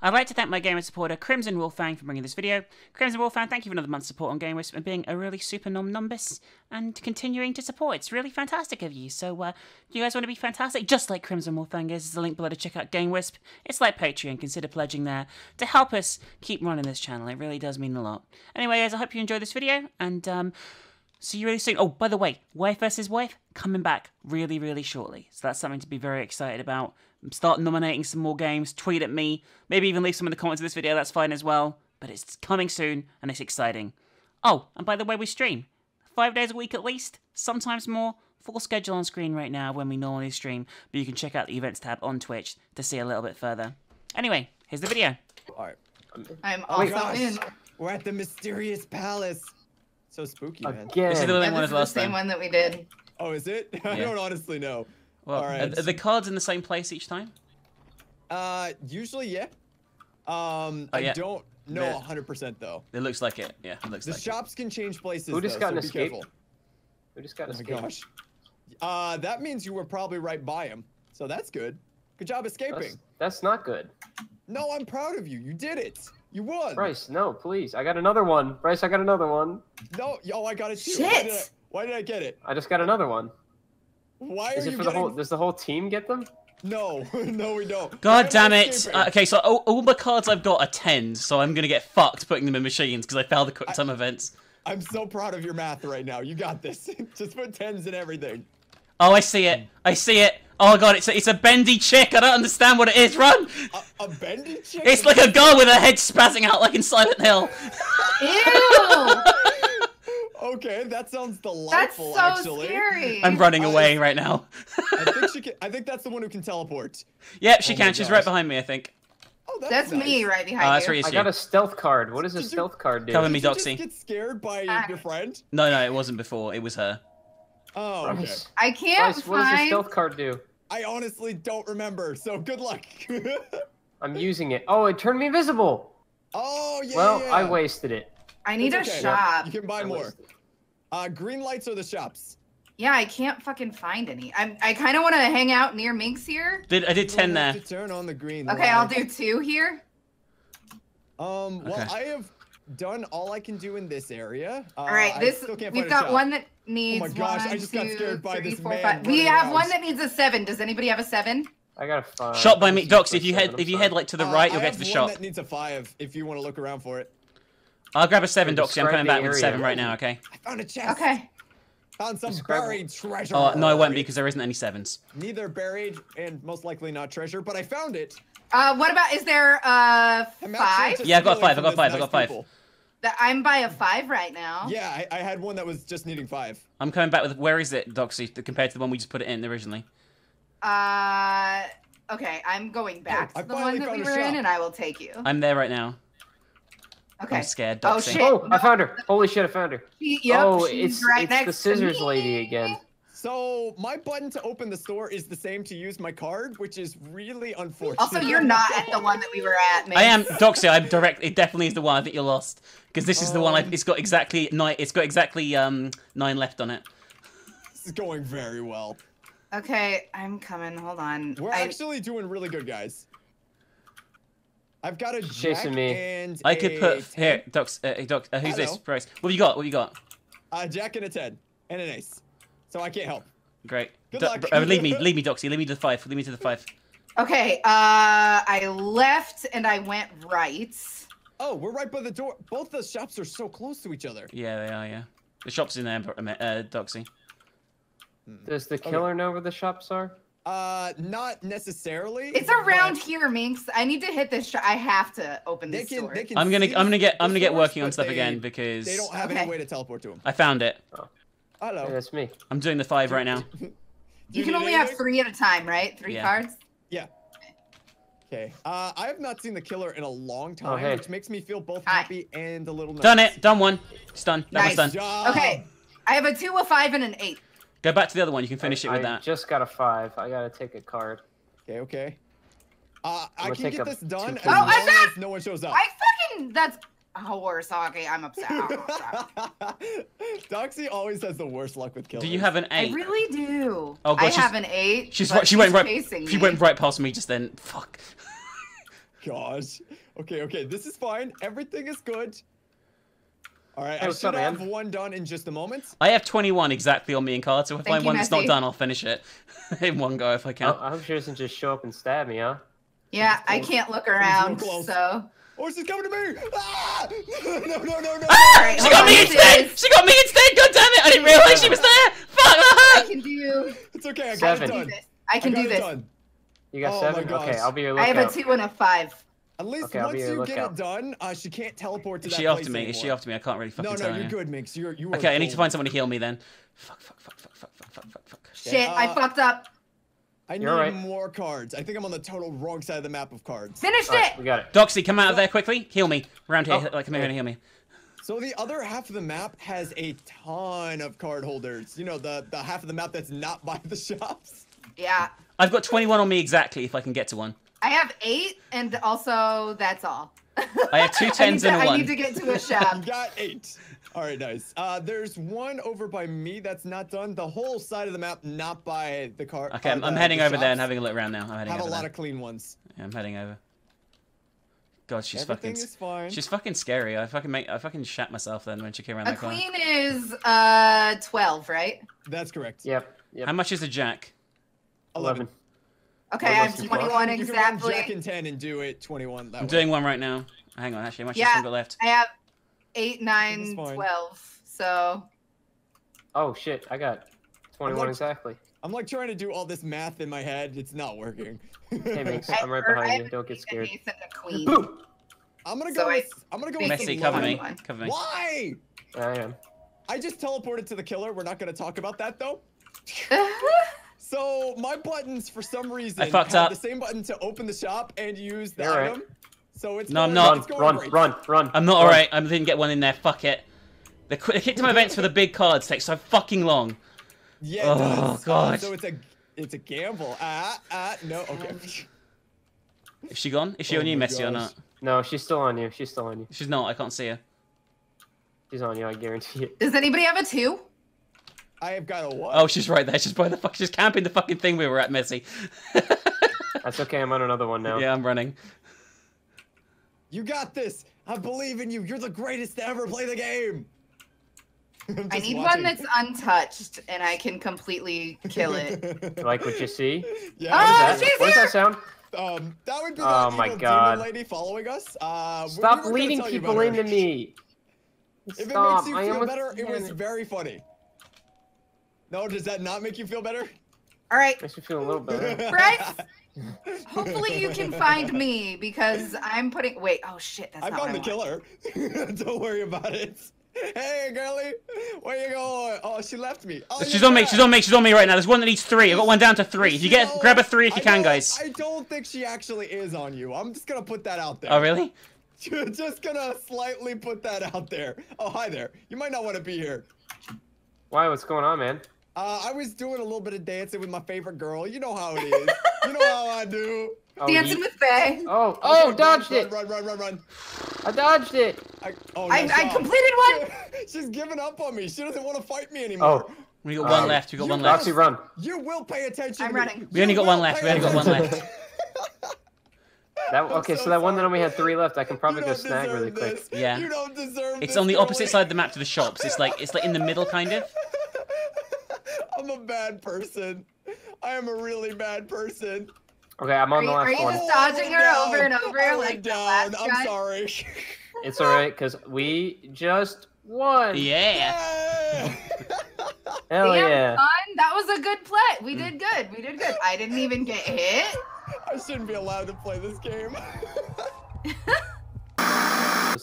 I'd like to thank my gamer supporter Crimson Wolfang for bringing this video. Crimson Wolfang, thank you for another month's support on GameWisp and being a really super nom numbus and continuing to support. It's really fantastic of you. So, uh, you guys want to be fantastic? Just like Crimson Wolfang is, there's a link below to check out GameWisp. It's like Patreon. Consider pledging there to help us keep running this channel. It really does mean a lot. Anyway, guys, I hope you enjoyed this video and um, see you really soon. Oh, by the way, Wife vs. Wife coming back really, really shortly. So that's something to be very excited about start nominating some more games, tweet at me, maybe even leave some in the comments of this video, that's fine as well. But it's coming soon, and it's exciting. Oh, and by the way, we stream. Five days a week at least, sometimes more. Full schedule on screen right now when we normally stream, but you can check out the events tab on Twitch to see a little bit further. Anyway, here's the video. Alright. I'm Oh also gosh, in. we're at the mysterious palace. So spooky, man. Again. This is the same And one this as is the last same time. one that we did. Oh, is it? I don't honestly know. Well, Alright. are, are the cards in the same place each time? Uh, usually, yeah. Um, Oh, yeah. I don't know The- 100% though. It looks like it. Yeah, it looks The like shops can change places. Who just though, got an so be escape? careful. We just got Oh a my gosh. Uh, that means you were probably right by him. So that's good. Good job escaping. That's, that's not good. No, I'm proud of you. You did it. You won. Bryce, no, please. I got another one. Bryce, I got another one. No, oh, I got it too. Why did I, Shit! why did I get it? I just got another one. Why Is are it you for the whole? Does the whole team get them? No, no, we don't. God am damn it! Uh, okay, so all, all the cards I've got are tens, so I'm gonna get fucked putting them in machines because I failed the quick time events. I'm so proud of your math right now. You got this. Just put tens in everything. Oh, I see it. I see it. Oh god, it's a, it's a bendy chick. I don't understand what it is. Run! A, a bendy chick? It's like a girl with her head spazzing out like in Silent Hill. Ew! Okay, that sounds That's delightful. so actually, scary. I'm running Uh, away right now. I think she can. I think that's the one who can teleport. yep, she Oh can. She's gosh. right behind me, I think. Oh, that's, That's nice. me right behind Oh, that's you. right. I got a stealth card. What does a Did you- stealth card do? Cover me, Did you just Doxy. get scared by Ah. your friend? No, no, it wasn't before. It was her. Oh, okay. I can't Bryce, what does a stealth card do? I honestly don't remember. So good luck. I'm using it. Oh, it turned me invisible. oh yeah. well, yeah. I wasted it. I need It's a okay. shop. You can buy more. Uh, green lights are the shops. Yeah, I can't fucking find any. I'm, I kind of want to hang out near Minx here. Did I did ten there? turn on the green. Okay, I'll do two here. Um, well, Okay. I have done all I can do in this area. Uh, All right, this we've got one that needs gosh, I one, just got scared by three, this four, man five. We have around. one that needs a seven. Does anybody have a seven? I got a five. Shop by me, This is Dox. for If you head if you head like to the Uh, right, I you'll get to have the one shop. that needs a five. If you want to look around for it. I'll grab a seven, Doxy. I'm coming the back with area. seven right now. Okay. I found a chest. Okay. Found some Describe- buried treasure. Oh no, I won't be because there isn't any sevens. Neither buried and most likely not treasure, but I found it. Uh, what about? Is there uh five? Yeah, I've got five, I've got this five, I've nice got five. people. I'm by a five right now. Yeah, I, I had one that was just needing five. I'm coming back with where is it, Doxy, compared to the one we just put it in originally. Uh, okay. I'm going back I to the one that we a were in, and I will take you. I'm there right now. Okay. I'm scared, Oh, Doxy. shit. Oh, I found her. Holy shit, I found her. She- yep, oh, she's it's right it's next the to scissors me. lady again. So my button to open the store is the same to use my card, which is really unfortunate. Also, you're not at the one that we were at, man. I am Doxy. I'm direct. It definitely is the one. I think you're lost because this is the one. I, Um, it's got exactly nine. It's got exactly um nine left on it. This is going very well. Okay, I'm coming. Hold on. We're I- actually doing really good, guys. I've got a She's jack chasing me. and I could a put 10, here, Dox. Uh, Dox. Uh, who's this? Hello. Bryce. What have you got? What have you got? a jack and a ten and an ace. So I can't help. Great. Good Do- luck. uh, leave me. Leave me, Doxy. Leave me to the five. Leave me to the five. Okay, uh, I left and I went right. Oh, we're right by the door. Both the shops are so close to each other. Yeah, they are. Yeah. The shop's in there, uh, Doxy. Does the killer know where the shops are? Uh, not necessarily. It's around here, Minx. I need to hit this. Sh- I have to open this can. door. I'm gonna. I'm gonna get. I'm gonna get working on stuff they- again because They don't have Okay. any way to teleport to him. I found it. Oh. Hello. Hey, that's me. I'm doing the five right now. Do you can need only have three at a time, right? Three Yeah. cards. Yeah. Okay. Uh, I have not seen the killer in a long time, Oh, hey. which makes me feel both Hi. happy and a little nervous. Done it. Done one. It's done. That Nice. was done. job. Okay, I have a two, a five, and an eight. Go back to the other one. You can finish it with I that. just got a five. I gotta take a card. Okay. Okay. Uh, I can take get this done as for long Oh, I got- as no one shows up. I fucking that's a worse. Okay, I'm upset. I'm upset. Doxy always has the worst luck with killers. Do you have an eight? I really do. Oh, God, I she's- have an eight. She's but right. She went right. She me. went right past me just then. Fuck. gosh. Okay, okay, this is fine. Everything is good. All right, Hey, I should up, have one done in just a moment. I have 21 exactly on me in cards, so if I find you, one that's not done, I'll finish it in one go if I can. Oh, I hope she doesn't just show up and stab me, huh? Yeah, I can't look around, close. so. Oh, she's coming to me! Ah! No, no, no, no, no! Alright, She got me instead! is- She got me instead! God damn it! I didn't realize she was there! Fuck! I can do. It's okay, I got Seven. it do done. this. I can got do this. done. You got Oh my seven? Okay. I'll be your I have a two and a five. At least okay, once you get it done, uh, she can't teleport to is that she place after me? Anymore. Is she after me? I can't really fucking no, no, tell No, you're you. good, Minx. You're you. Okay, I need to find someone to heal me then. Fuck, fuck, fuck, fuck, fuck, fuck, fuck, fuck. Shit, uh, I fucked up. I need right. more cards. I think I'm on the total wrong side of the map of cards. Finished right, it. We got it. Doxy, come out of there quickly. Heal me. Around here, oh, like come here and heal me. So the other half of the map has a ton of card holders. You know, the the half of the map that's not by the shops. Yeah. I've got 21 on me exactly if I can get to one. I have eight, and also that's all. I have two tens I to- and a I one. need to get to a You shop. got eight. All right, nice. Uh, there's one over by me that's not done. The whole side of the map not by the car. Okay, uh, I'm, I'm heading the over there and having a look around now. I'm heading Have a over lot there. of clean ones. Yeah, I'm heading over. God, she's Everything fucking. is fine. She's fucking scary. I fucking make. I fucking shat myself then when she came around A that corner. queen is uh twelve, right? That's correct. Yep. Yep. How much is a jack? 11. Okay, I was have the twenty-one You can run exactly. Jack and ten and do it 21 that I'm way. doing one right now. Hang on, actually, how much Yeah. yeah. got left? I have eight, nine, This is fine. twelve. So Oh, shit. I got 21 like- exactly. I'm like trying to do all this math in my head. It's not working. Hey, Minx. I- I'm right or I behind you. Don't get scared. ace and a queen. Boom! I'm gonna go. I with, I'm gonna go with think cover me. Cover me. Why? I am. I just teleported to the killer. We're not gonna talk about that though. So my buttons, for some reason, I fucked have up. the same button to open the shop and use the You're right. item. So it's No, I'm not. It's going Run, great. run, run. I'm not run. alright. I didn't get one in there. Fuck it. The, qu- the quick time events for the big cards takes so fucking long. Yeah. Oh, does. God. So it's a it's a gamble. Ah ah no. Okay. Is she gone? Is she Oh on you, my Messi, or not? No, she's still on you. She's still on you. She's not. I can't see her. She's on you, I guarantee it. Does anybody have a two? I have got a what? Oh, she's right there. She's by the fuck. She's camping the fucking thing we were at, Messi. That's okay. I'm on another one now. Yeah, I'm running. You got this. I believe in you. You're the greatest to ever play the game. I'm I just need watching. one that's untouched and I can completely kill it. Like what you see? yeah. Oh, What is that? she's What does here! that sound? Um, that would be Oh the my God. demon lady following us. Uh, we- we Stop leading people about her. into me. If Stop. it makes you I feel almost better, it was very funny. No, does that not make you feel better? All right, Makes me feel a little better. Bryce. hopefully you can find me because I'm putting. Wait, oh shit, that's I not found the what I want. killer. Don't worry about it. Hey, girlie, where you going? Oh, she left me. Oh, She's you're on me. She's on me. She's on me right now. There's one that needs three. I got one down to three. If you get, No, grab a three if you I can, guys. I don't think she actually is on you. I'm just gonna put that out there. Oh, really? just gonna slightly put that out there. Oh, hi there. You might not want to be here. Why? What's going on, man? Uh, I was doing a little bit of dancing with my favorite girl. You know how it is. you know how I do. Oh, Dancing you- with Faye. Oh, oh, Okay, dodged run, it. Run, run, run, run, I dodged it. I, oh, I, I completed one. She's giving up on me. She doesn't want to fight me anymore. Oh, We got one Um, left. We got you one left. Roxy, run. You will pay attention. I'm running. We only got one left. We only got one attention. That okay? so So, that one that only had three left. I can probably go snag really deserve quick. Yeah. You don't deserve It's this, on the opposite girlie. side of the map to the shops. It's like it's like in the middle, kind of. I'm a bad person. I am a really bad person. Okay, I'm on you, the are last you one. just Oh, I dodging went her down. over and over I like went the down. last I'm guy? sorry. It's all right because we just won. Yeah. Yay! Hell Damn, yeah. son, that was a good play. We did good. We did good. I didn't even get hit. I shouldn't be allowed to play this game.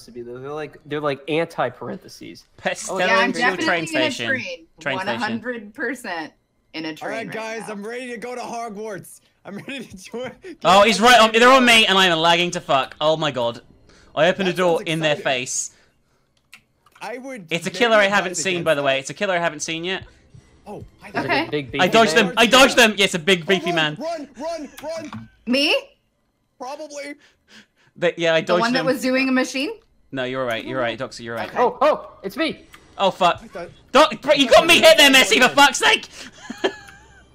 Supposed to be they're like they're like anti parentheses. Pet Oh, yeah, I'm definitely train in station. a train. Train One station. hundred percent in a train. right, guys, now. I'm ready to go to Hogwarts. I'm ready to join. Oh, he's right on. They're on me, and I'm lagging to fuck. Oh my god. I opened a door in their face. I would. It's a killer I haven't seen, by the way. It's a killer I haven't seen yet. Oh, I Is a Okay. Big, big I dodged them. I dodged them. Yes, a big Oh, beefy run, man. Run, run, run! Me, Probably. They- yeah, I the dodged one that them. was doing a machine. No, you're right. You're right, Doxy. You're right. Okay. Oh, oh, it's me. Oh fuck. I Doc, bro, you got me hit there, Messi. For fuck's sake.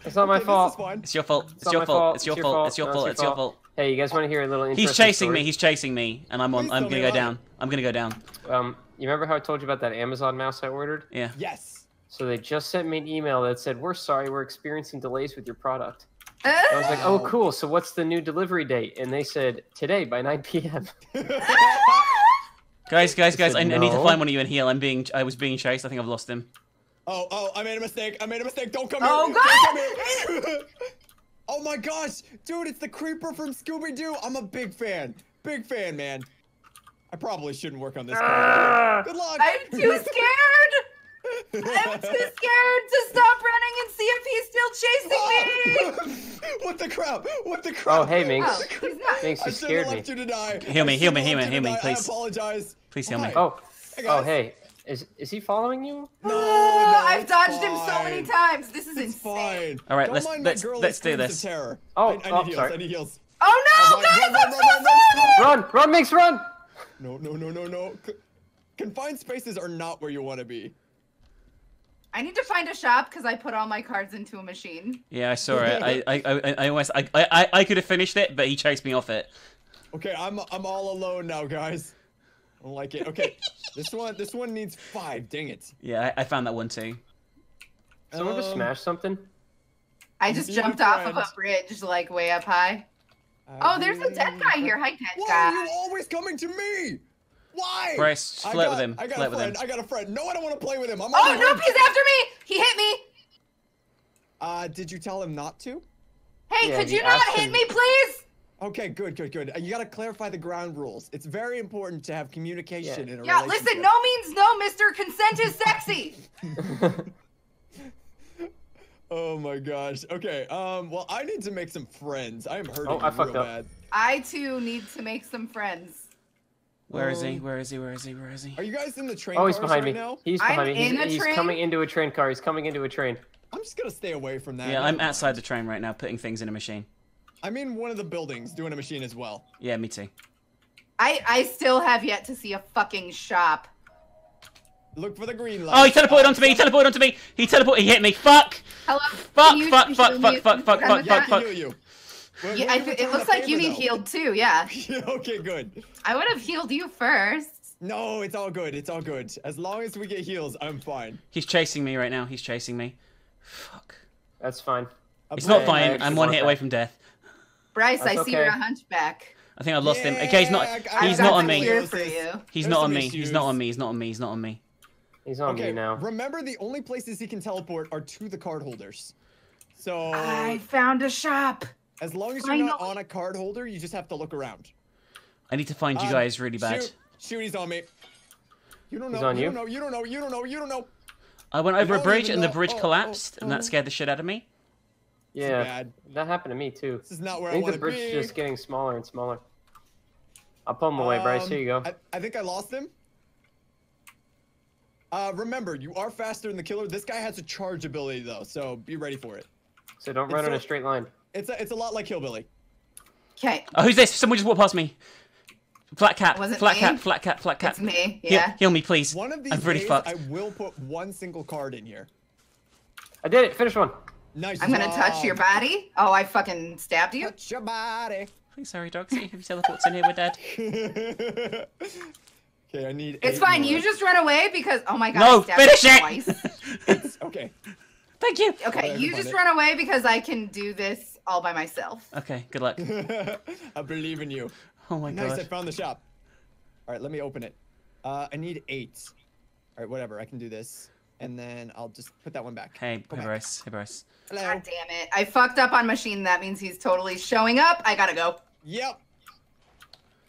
It's not my Okay, fault. It's your fault. It's not your fault. fault. It's your fault. It's your fault. It's your fault. Hey, Hey, you guys want to hear a little? He's chasing story? me. He's chasing me, and I'm on. Please I'm gonna go about it. down. I'm gonna go down. Um, you remember how I told you about that Amazon mouse I ordered? Yeah. Yes. So they just sent me an email that said, "We're sorry, we're experiencing delays with your product." Uh, I was like, "Oh, cool. So what's the new delivery date?" And they said, "Today by 9 p.m." Guys, guys, guys! I, said I need to find one of you and heal. I'm being. I was being chased. I think I've lost him. Oh, oh, I made a mistake. I made a mistake. Don't come Oh, here. God! Don't come here. oh my gosh, dude, it's the creeper from Scooby Doo. I'm a big fan. Big fan, man. I probably shouldn't work on this. Ah! Good luck. I'm too scared. I'm too scared to stop running and see if he's still chasing me. what the crap? What the crap? Oh, hey, Minx. Oh, he's not. Minx, I you scared me. you to die. Heal me, heal me, heal me, heal me, left you to die. please. I apologize. Please heal me. Oh, Hey, oh, hey, is is he following you? No, Oh, no, I've it's dodged him so many times. This is It's insane. fine. All right, Don't let's- mind let's- my let's do this. Terror. Oh, I, I need oh, heals. sorry. I need heals. Oh no, Run, guys, run, I'm run, so run, run, sorry. Run, run, Minx, run! No, no, no, no, no. Confined spaces are not where you want to be. I need to find a shop because I put all my cards into a machine. Yeah, I saw it. I, I, I, I almost, I, I, I could have finished it, but he chased me off it. Okay, I'm I'm all alone now, guys. I don't like it. Okay, this one this one needs five. Dang it. Yeah, I, I found that one too. Someone just Um, smashed something. I just jumped my off of a bridge, like way up high. Oh, there's a dead guy here. Hi, dead Why guy. are you always coming to me? Why? Bryce, I flirt got- with him, I got flirt a with friend. him. I got a friend. No, I don't want to play with him. I'm Oh already no, he's after me. He hit me. Uh, did you tell him not to? Hey, Yeah, could you not hit him- me, please? Okay, good, good, good. You gotta clarify the ground rules. It's very important to have communication Yeah. in a Yeah, relationship. listen, no means no, Mister. Consent is sexy. Oh my gosh. Okay. Um. Well, I need to make some friends. I am hurting Oh, I real fucked up. bad. I too need to make some friends. Where is he? Where is he? Where is he? Where is he? Are you guys in the train Oh, he's cars behind right me. now? He's I'm behind me. in He's, a he's train. coming into a train car. He's coming into a train. I'm just gonna stay away from that. Yeah, I'm outside the train right now, putting things in a machine. I'm in one of the buildings doing a machine as well. Yeah, me too. I I still have yet to see a fucking shop. Look for the green light. Oh, he teleported onto me. He teleported onto me. He teleported. He hit me. Fuck. Hello. Fuck, Can you- fuck, fuck, fuck, fuck, fuck, fuck, with Yeah, I that? fuck, can heal you. When- Yeah, when I you it looks like you need though. healed too. Yeah, okay, good. I would have healed you first. No, it's all good. It's all good. As long as we get heals, I'm fine. He's chasing me right now. He's chasing me. Fuck. That's fine. I'm It's not fine. I fine. actually I'm one hit that. away from death. Bryce, I That's see you're a hunchback. I think I lost him. Okay, he's not. Yeah, I- I He's not on me. cure for you. He's There's not on some me. He's not on me. He's not on me. He's not on me. He's on Okay, me now. remember the only places he can teleport are to the card holders. So I found a shop. As long as you're not on a card holder, you just have to look around. I need to find you Um, guys really bad. Shoot, shoot, he's on me. You don't He's know. on you you? don't know. You don't know. You don't know. You don't know. I went over a bridge even and the bridge oh, oh, collapsed, and oh. that scared the shit out of me. yeah, bad. that happened to me too. This is not where I, think want the to bridge be. is just getting smaller and smaller. I'll pull him away, Bryce. Um, Here you go. I, I think I lost him. Uh, remember, you are faster than the killer. This guy has a charge ability though, so be ready for it. So don't it's run in a straight line. It's a, it's a lot like Hillbilly. Okay, Oh, who's this? Someone just walked past me. Flat cap. Was it flat me? cap. Flat cap. Flat cap. it's me. Yeah. heal me, please. One of these I'm really days, fucked. I will put one single card in here. I did it. Finish one. Nice. I'm gonna touch your body. Oh, I fucking stabbed you. Touch your body. Please, sorry, Doxy. If he teleports in here, we're dead. okay, I need. It's fine. more. You just run away because oh my god. No, I finish it! Twice. It's- okay. Thank you. Okay, Whatever, you just it. run away because I can do this all by myself. Okay, good luck. I believe in you. Oh my Nice, I found the shop. All right, let me open it. Uh, I need eight. All right, whatever. I can do this, and then I'll just put that one back. Hey, Go hey, back. Bryce. Hey, Bryce. Hello. God damn it. I fucked up on machine. That means he's totally showing up. I gotta go. Yep.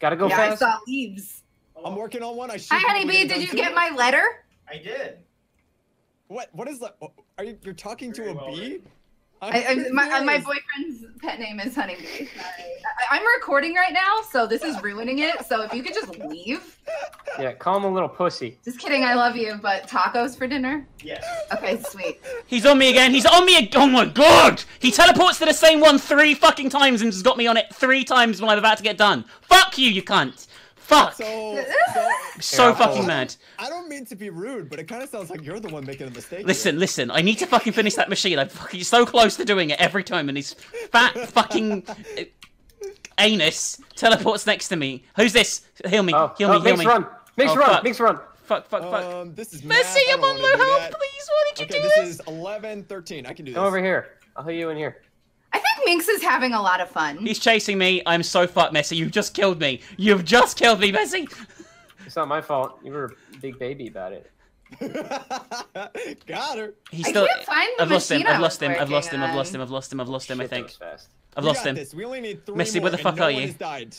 Gotta go yeah, I fast. saw leaves. I'm working on one. I should. Hi, be able to honeybee. Did you soon. get my letter? I did. What? What is that? Are you? You're talking to a well bee? written. I, I, my, uh, my confused. boyfriend's pet name is Honeybee. Sorry. I, I'm recording right now, so this is ruining it. So if you could just leave. Yeah, call him a little pussy. Just kidding. I love you, but tacos for dinner? Yes. Okay, sweet. He's on me again. He's on me. Ag- oh my god! He teleports to the same one three fucking times and has got me on it three times when I'm about to get done. Fuck you, you cunt. Fuck. So, So, so fucking oh. mad. I don't mean to be rude, but it kind of sounds like you're the one making a mistake. Listen, listen. I need to fucking finish that machine. I'm fucking so close to doing it every time, and he's fat fucking. anus teleports next to me. Who's this? Heal me. Oh, heal oh, me. Heal Minx me. run! Minx Oh, run! fuck. Minx run! Fuck, fuck, fuck. Um, this is Messy. I I'm on wanna low health. Please, why did you Okay, do this is 11, 13. I can do this. Come over here. I'll heal you in here. I think Minx is having a lot of fun. He's chasing me. I'm so fucked, Messi. You've just killed me. You've just killed me, Messi. It's not my fault. You were a big baby about it. Got her. He's I still. can't find the I've lost him. I I've lost him. I've lost him. I've lost him. I've lost him. I've lost him. I Shit, think. that was fast. I've lost him. This. We only need three Messi, where the fuck are you? has died.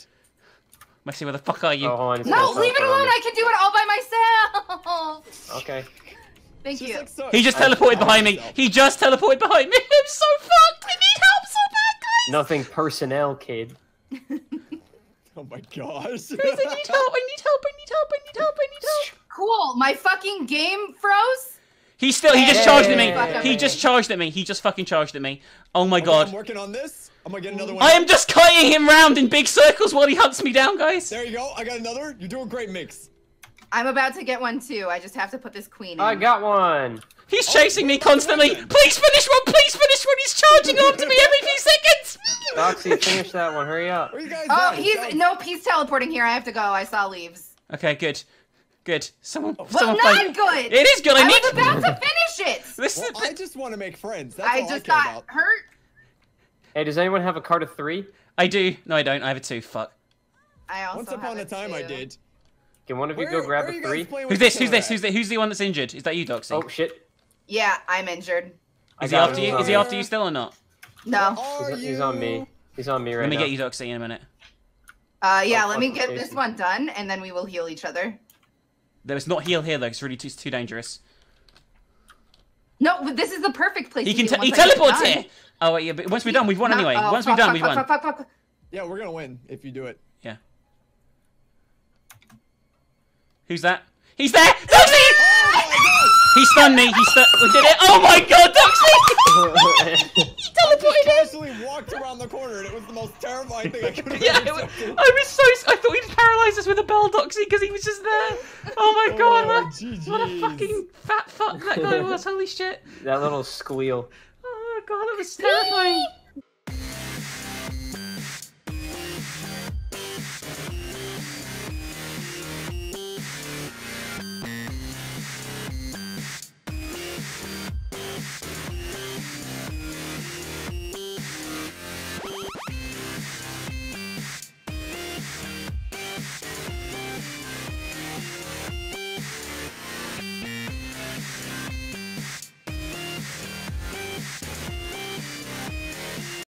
Messi, where the fuck are you? Oh, hold on. it's No, leave it alone. I can do it all by myself. Okay. Thank you. He just teleported behind me. He just teleported behind me. I'm so fucked. I need help so bad, guys. Nothing personnel, kid. Oh my gosh. Guys, I need help. I need help. I need help. I need help. I need help. Cool. My fucking game froze. He still. He just Hey. charged at me. Fuck He me. just charged at me. He just fucking charged at me. Oh my Okay, god. I'm working on this. I'm gonna get another one. I am just kiting him round in big circles while he hunts me down, guys. There you go. I got another. You're doing great, Minx. I'm about to get one too. I just have to put this queen in. I got one. He's Oh, chasing me constantly. wait. Please finish one. Please finish one. He's charging after me every few seconds. Doxy, finish that one. Hurry up. Where you guys Oh, at? he's Guys- nope. He's teleporting here. I have to go. I saw leaves. Okay, good, good. Someone, Well, someone not find- good. It is good. I, I need. was about to finish it. This Well, is. I just want to make friends. That's I all just I care got about. hurt. Hey, does anyone have a card of three? I do. No, I don't. I have a two. Fuck. I also Once have upon a it, time, I did. Can one of you Where, go grab a you three? Who's this? Who's this? Who's the, Who's the one that's injured? Is that you, Doxy? Oh shit. Yeah, I'm injured. Is he after you? Is he after you still or not? No. He's, he's on me. He's on me right Let me now. get you, Doxy, in a minute. Uh, yeah. Oh, let me fuck, get this one done, and then we will heal each other. There was not heal here though. It's really too, too dangerous. No, but this is the perfect place. He can. heal Te- he once I get teleports done. here. Oh wait, yeah. But once we're done, we've won No- anyway. oh, Once fuck, we're done, fuck, we've fuck, won. Fuck, fuck, fuck. Yeah, we're gonna win if you do it. Yeah. Who's that? He's there! Doxy! Oh he stunned me. He stunned. We did it. Oh my god, Doxy! he I teleported in. casually walked around the corner, and it was the most terrifying thing I could have Yeah, ever it was. I was so. I thought he'd paralyze us with a bell, Doxy, because he was just there. Oh my oh, god, Oh, what, what a fucking fat fuck that guy was. Holy shit. that little squeal. Oh my god, that was terrifying.